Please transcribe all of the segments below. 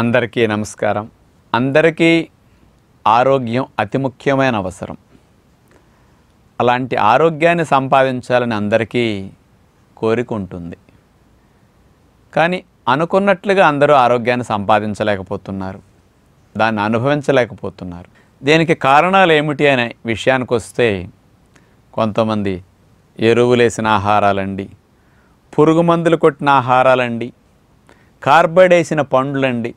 అందరికీ నమస్కారం. అందరికీ ఆరోగ్యం అతి ముఖ్యమైన అవసరం. అలాంటి ఆరోగ్యాన్ని సంపాదించాలని అందరికీ కోరిక ఉంటుంది. కానీ అనుకున్నట్లుగా అందరూ ఆరోగ్యాన్ని సంపాదించలేకపోతున్నారు. దాన్ని అనుభవించలేకపోతున్నారు. దీనికి కారణాలు ఏమిటి అనే విషయానికి వస్తే కొంతమంది ఎరువులేసిన ఆహారాలండి పురుగు మందులు కొట్టిన ఆహారాలండి కార్బైడ్ వేసిన పండ్లండి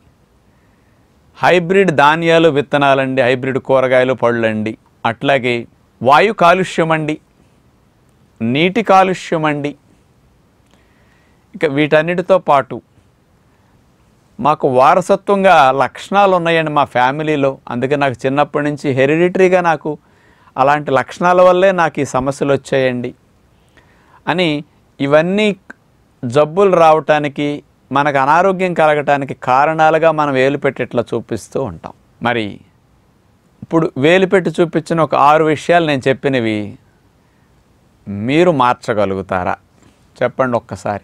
హైబ్రిడ్ ధాన్యాలు విత్తనాలండి హైబ్రిడ్ కూరగాయలు పళ్ళండి. అట్లాగే వాయు కాలుష్యం అండి నీటి కాలుష్యం అండి ఇక వీటన్నిటితో పాటు మాకు వారసత్వంగా లక్షణాలు ఉన్నాయండి మా ఫ్యామిలీలో. అందుకే నాకు చిన్నప్పటి నుంచి హెరిడిటరీగా నాకు అలాంటి లక్షణాల వల్లే నాకు ఈ సమస్యలు వచ్చాయండి. అని ఇవన్నీ జబ్బులు రావటానికి మనకు అనారోగ్యం కలగటానికి కారణాలుగా మనం వేలు పెట్టి ఇట్లా చూపిస్తూ ఉంటాం. మరి ఇప్పుడు వేలు పెట్టి చూపించిన ఒక ఆరు విషయాలు నేను చెప్పినవి మీరు మార్చగలుగుతారా? చెప్పండి ఒక్కసారి.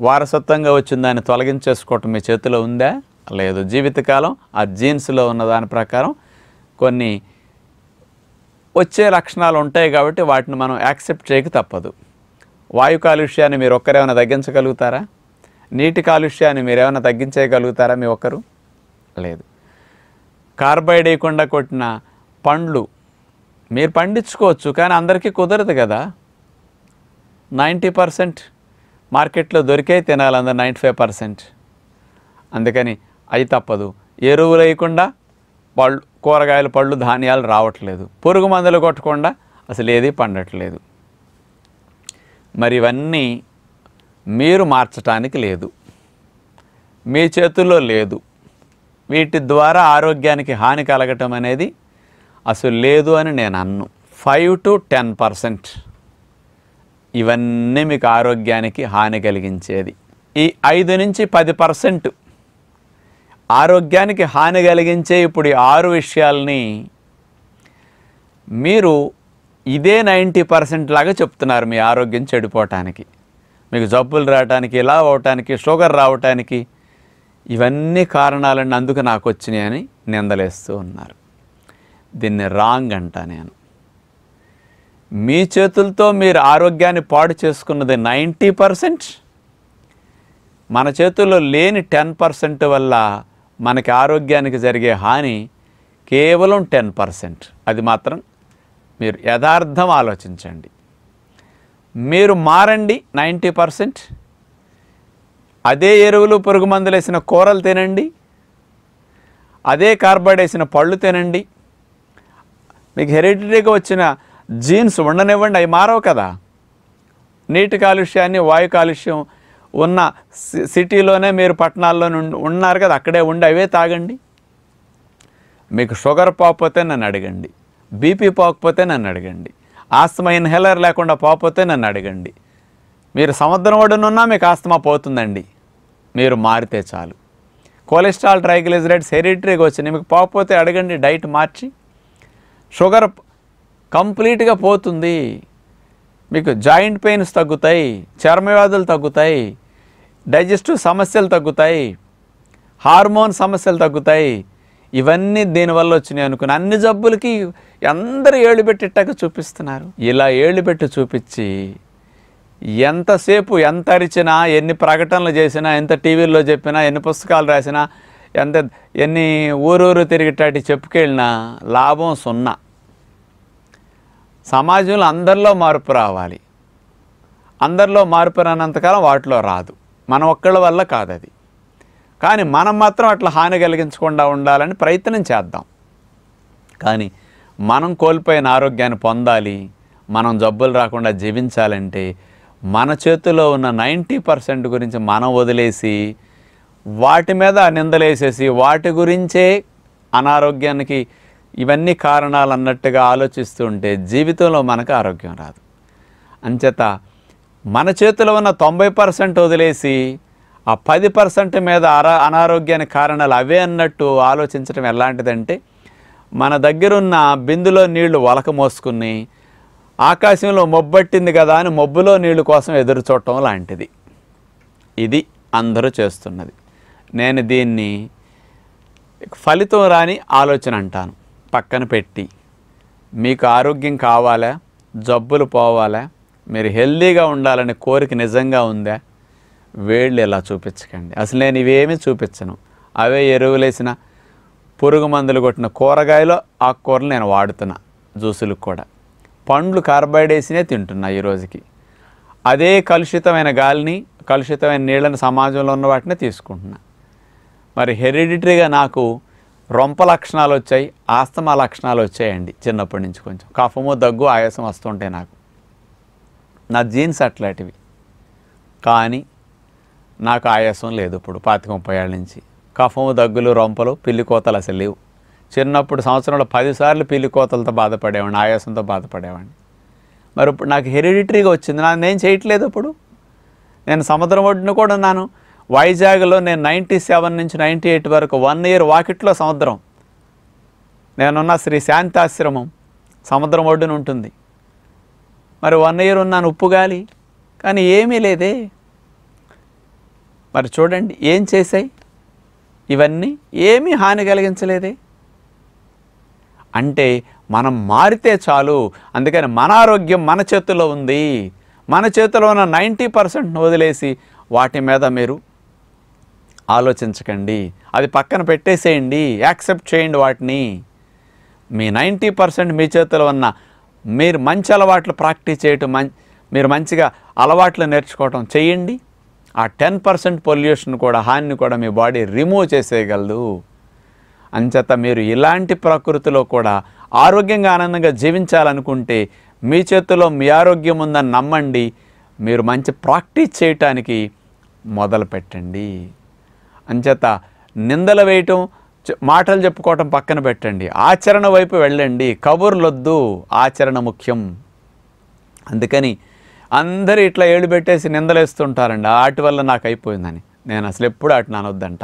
వారసత్వంగా వచ్చిన దాన్ని తొలగించేసుకోవటం మీ చేతిలో ఉందా? లేదు. జీవితకాలం ఆ జీన్స్లో ఉన్న దాని ప్రకారం కొన్ని వచ్చే లక్షణాలు ఉంటాయి కాబట్టి వాటిని మనం యాక్సెప్ట్ చేయక తప్పదు. వాయు కాలుష్యాన్ని మీరు ఒక్కరేమైనా తగ్గించగలుగుతారా? నీటి కాలుష్యాన్ని మీరు ఏమైనా తగ్గించేయగలుగుతారా మీ ఒక్కరు? లేదు. కార్బైడ్ వేయకుండా కొట్టిన పండ్లు మీరు పండించుకోవచ్చు కానీ అందరికీ కుదరదు కదా. నైంటీ పర్సెంట్ మార్కెట్లో దొరికే తినాలి అందరు నైంటీ ఫైవ్ పర్సెంట్. అందుకని అయి తప్పదు. ఎరువులు వేయకుండా పళ్ళు కూరగాయలు పళ్ళు ధాన్యాలు రావట్లేదు. పురుగు మందులు కొట్టకుండా అసలు ఏది పండట్లేదు. మరి ఇవన్నీ మీరు మార్చటానికి లేదు. మీ చేతుల్లో లేదు. వీటి ద్వారా ఆరోగ్యానికి హాని కలగటం అనేది అసలు లేదు అని నేను అన్ను. ఫైవ్ టు టెన్ పర్సెంట్ ఇవన్నీ మీకు ఆరోగ్యానికి హాని కలిగించేది. ఈ ఐదు నుంచి పది పర్సెంట్ ఆరోగ్యానికి హాని కలిగించే ఇప్పుడు ఈ ఆరు విషయాల్ని మీరు ఇదే నైంటీ పర్సెంట్ లాగా చెప్తున్నారు మీ ఆరోగ్యం చెడిపోవటానికి. మీకు జబ్బులు రావటానికి ఇలా అవటానికి షుగర్ రావటానికి ఇవన్నీ కారణాలన్నీ అందుకు నాకు వచ్చినాయని నిందలేస్తూ ఉన్నారు. దీన్ని రాంగ్ అంట నేను. మీ చేతులతో మీరు ఆరోగ్యాన్ని పాడు చేసుకున్నది నైంటీ పర్సెంట్. మన చేతుల్లో లేని టెన్ పర్సెంట్ వల్ల మనకి ఆరోగ్యానికి జరిగే హాని కేవలం టెన్ పర్సెంట్. అది మాత్రం మీరు యథార్థం ఆలోచించండి. మీరు మారండి నైంటీ పర్సెంట్. అదే ఎరువులు పురుగు మందులు వేసిన కూరలు తినండి. అదే కార్బైడ్ వేసిన పళ్ళు తినండి. మీకు హెరిడిటరీగా వచ్చిన జీన్స్ ఉండనివ్వండి అవి మారవు కదా. నీటి కాలుష్యాన్ని వాయు కాలుష్యం ఉన్న సి- సిటీలోనే మీరు పట్టణాల్లో ఉన్నారు కదా అక్కడే ఉండి అవే తాగండి. మీకు షుగర్ పోకపోతే నన్ను అడగండి. బీపీ పోకపోతే నన్ను అడగండి. ఆస్తమా ఇన్హేలర్ లేకుండా పోకపోతే నన్ను అడగండి. మీరు సముద్రం ఒడనున్నా మీకు ఆస్తమా పోతుందండి. మీరు మారితే చాలు. కొలెస్ట్రాల్ ట్రైగ్లిజరైడ్స్ హెరిటరీగా వచ్చినాయి మీకు పోకపోతే అడగండి డైట్ మార్చి. షుగర్ కంప్లీట్గా పోతుంది. మీకు జాయింట్ పెయిన్స్ తగ్గుతాయి చర్మ వ్యాధులు తగ్గుతాయి డైజెస్టివ్ సమస్యలు తగ్గుతాయి హార్మోన్ సమస్యలు తగ్గుతాయి ఇవన్నీ దీనివల్ల వచ్చినాయి అనుకుని అన్ని జబ్బులకి అందరూ ఏళ్ళు పెట్టిట్టాక చూపిస్తున్నారు. ఇలా ఏళ్ళు పెట్టి చూపించి ఎంతసేపు ఎంత అరిచినా ఎన్ని ప్రకటనలు చేసినా ఎంత టీవీల్లో చెప్పినా ఎన్ని పుస్తకాలు రాసినా ఎంత ఎన్ని ఊరూరు తిరిగిటాటి చెప్పుకెళ్ళినా లాభం సున్నా. సమాజంలో అందరిలో మార్పు రావాలి. అందరిలో మార్పు రానంతకాలం వాటిలో రాదు. మన ఒక్కళ్ళ వల్ల కాదు అది కానీ మనం మాత్రం అట్లా హాని కలిగించకుండా ఉండాలని ప్రయత్నం చేద్దాం. కానీ మనం కోల్పోయిన ఆరోగ్యాన్ని పొందాలి మనం జబ్బులు రాకుండా జీవించాలంటే మన చేతిలో ఉన్న నైంటీ పర్సెంట్ గురించి మనం వదిలేసి వాటి మీద నిందలేసేసి వాటి గురించే అనారోగ్యానికి ఇవన్నీ కారణాలు అన్నట్టుగా ఆలోచిస్తూ ఉంటే జీవితంలో మనకు ఆరోగ్యం రాదు. అంచేత మన చేతిలో ఉన్న తొంభై పర్సెంట్ వదిలేసి ఆ పది పర్సెంట్ మీద అరా అనారోగ్యానికి కారణాలు అవే అన్నట్టు ఆలోచించడం ఎలాంటిదంటే మన దగ్గరున్న బిందులో నీళ్ళు వలక మోసుకుని ఆకాశంలో మొబ్బట్టింది కదా అని మొబ్బులో నీళ్ళు కోసం ఎదురు చూడటం లాంటిది. ఇది అందరూ చేస్తున్నది. నేను దీన్ని ఫలితం రాని ఆలోచన అంటాను. పక్కన పెట్టి మీకు ఆరోగ్యం కావాలా? జబ్బులు పోవాలా? మీరు హెల్దీగా ఉండాలనే కోరిక నిజంగా ఉందా? వేళ్ళు ఇలా చూపించకండి. అసలు నేను ఇవేమీ చూపించను. అవే ఎరువులేసిన పురుగు మందులు కొట్టిన కూరగాయలు ఆకుకూరలు నేను వాడుతున్నా జ్యూసులకు కూడా. పండ్లు కార్బైడేసినే తింటున్నా ఈ రోజుకి. అదే కలుషితమైన గాలిని కలుషితమైన నీళ్ళని సమాజంలో ఉన్న వాటిని తీసుకుంటున్నా. మరి హెరిడిటరీగా నాకు రొంప లక్షణాలు వచ్చాయి ఆస్తమా లక్షణాలు వచ్చాయండి చిన్నప్పటి నుంచి కొంచెం. కఫము దగ్గు ఆయాసం వస్తుంటాయి నాకు. నా జీన్స్ అట్లాంటివి. కానీ నాకు ఆయాసం లేదు ఇప్పుడు పాతిక ముప్పై ఏళ్ళ నుంచి. కఫము దగ్గులు రొంపలు పిల్లి కోతలు అసలు లేవు. చిన్నప్పుడు సంవత్సరంలో పదిసార్లు పిల్లి కోతలతో బాధపడేవాడిని ఆయాసంతో బాధపడేవాడిని. మరి ఇప్పుడు నాకు హెరిడిటరీగా వచ్చింది నా నేను చేయట్లేదు ఇప్పుడు. నేను సముద్రం ఒడ్డున కూడా ఉన్నాను. వైజాగ్లో నేను నైంటీ సెవెన్ నుంచి నైంటీ ఎయిట్ వరకు వన్ ఇయర్ వాకిట్లో సముద్రం. నేనున్న శ్రీ శాంతాశ్రమం సముద్రం ఒడ్డున ఉంటుంది. మరి వన్ ఇయర్ ఉన్నాను ఉప్పు గాలి. కానీ ఏమీ లేదే. మరి చూడండి ఏం చేశాయి? ఇవన్నీ ఏమీ హాని కలిగించలేదే. అంటే మనం మారితే చాలు అందుకని మన ఆరోగ్యం మన చేతుల్లో ఉంది. మన చేతిలో ఉన్న నైంటీ పర్సెంట్ను వదిలేసి వాటి మీద మీరు ఆలోచించకండి. అది పక్కన పెట్టేసేయండి యాక్సెప్ట్ చేయండి వాటిని. మీ నైంటీ పర్సెంట్ మీ చేతిలో ఉన్న మీరు మంచి అలవాట్లు ప్రాక్టీస్ చేయటం మీరు మంచిగా అలవాట్లు నేర్చుకోవటం చేయండి. ఆ టెన్ పర్సెంట్ పొల్యూషన్ కూడా హానిని కూడా మీ బాడీ రిమూవ్ చేసేయగలదు. అంచేత మీరు ఇలాంటి ప్రకృతిలో కూడా ఆరోగ్యంగా ఆనందంగా జీవించాలనుకుంటే మీ చేతిలో మీ ఆరోగ్యం ఉందని నమ్మండి. మీరు మంచి ప్రాక్టీస్ చేయటానికి మొదలు పెట్టండి. అంచేత నిందలు వేయటం మాటలు చెప్పుకోవటం పక్కన పెట్టండి. ఆచరణ వైపు వెళ్ళండి. కబుర్లొద్దు. ఆచరణ ముఖ్యం. అందుకని అందరూ ఇట్లా ఏడు పెట్టేసి నిందలేస్తుంటారండి. వాటి వల్ల నాకు అయిపోయిందని. నేను అసలు ఎప్పుడు అటు అనొద్దంట.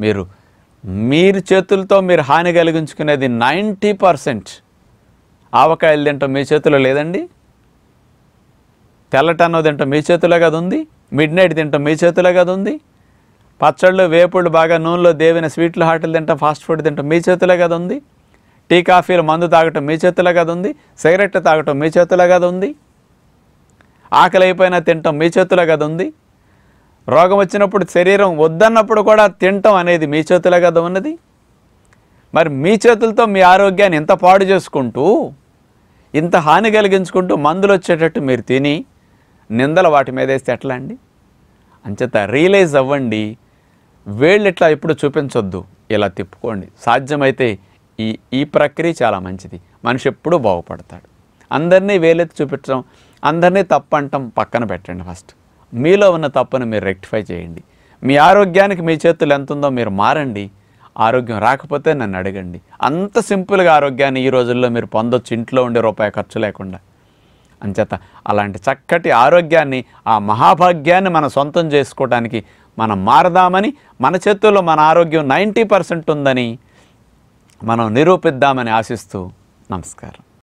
మీరు మీరు చేతులతో మీరు హాని కలిగించుకునేది నైంటీ పర్సెంట్ ఆవకాయలు తింటాం మీ చేతిలో లేదండి. తెల్లటన్నో తింటాం మీ చేతిలో కదా ఉంది. మిడ్ నైట్ తింటాం మీ చేతిలో కదా ఉంది. పచ్చళ్ళు వేపుళ్ళు బాగా నూనెలో దేవిన స్వీట్లు హాటలు తింటాం ఫాస్ట్ ఫుడ్ తింటాం మీ చేతిలో కదా ఉంది. టీ కాఫీలు మందు తాగటం మీ చేతిలో కదా ఉంది. సిగరెట్ తాగటం మీ చేతిలో కదా ఉంది. ఆకలి అయిపోయినా తింటాం. మీ చేతిలో కదా ఉంది? రోగం వచ్చినప్పుడు శరీరం వద్దన్నప్పుడు కూడా తినటం అనేది మీ చేతిలో కదా ఉన్నది? మరి మీ చేతులతో మీ ఆరోగ్యాన్ని ఇంత పాడు చేసుకుంటూ ఇంత హాని కలిగించుకుంటూ మందులు వచ్చేటట్టు మీరు తిని నిందలు వాటి మీద వేస్తే ఎట్లా అండి? అంచేత రియలైజ్ అవ్వండి. వేళ్ళు ఇట్లా ఎప్పుడు చూపించొద్దు. ఇలా తిప్పుకోండి. సాధ్యమైతే ఈ ఈ ప్రక్రియ చాలా మంచిది. మనిషి ఎప్పుడూ బాగుపడతాడు. అందరినీ వేలెత్తి చూపించడం అందరినీ తప్పు అంటాం పక్కన పెట్టండి ఫస్ట్. మీలో ఉన్న తప్పును మీరు రెక్టిఫై చేయండి. మీ ఆరోగ్యానికి మీ చేతులు ఎంత ఉందో మీరు మారండి. ఆరోగ్యం రాకపోతే నన్ను అడగండి. అంత సింపుల్గా ఆరోగ్యాన్ని ఈ రోజుల్లో మీరు పొందొచ్చు ఇంట్లో ఉండే రూపాయి ఖర్చు లేకుండా. అంచేత అలాంటి చక్కటి ఆరోగ్యాన్ని ఆ మహాభాగ్యాన్ని మనం సొంతం చేసుకోవడానికి మనం మారదామని మన చేతుల్లో మన ఆరోగ్యం నైంటీ పర్సెంట్ ఉందని మనం నిరూపిద్దామని ఆశిస్తూ నమస్కారం.